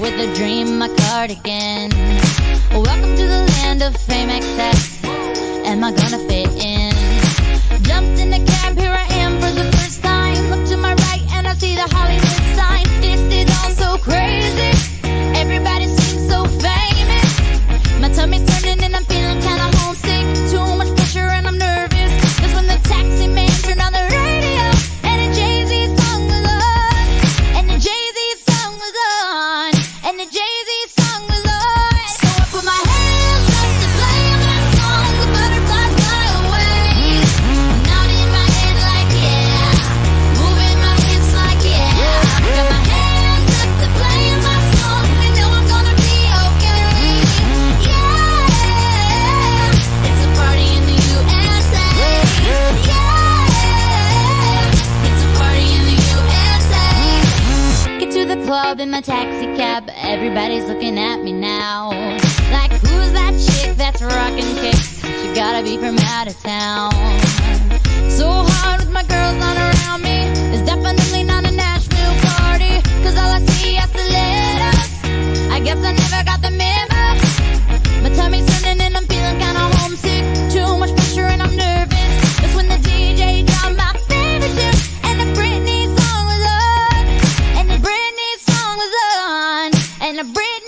with a dream, my cardigan. Welcome to the land of fame, excess. Am I gonna fit in? club in my taxi cab. Everybody's looking at me now. Like, who's that chick that's rocking kicks? She gotta be from out of town. and a bread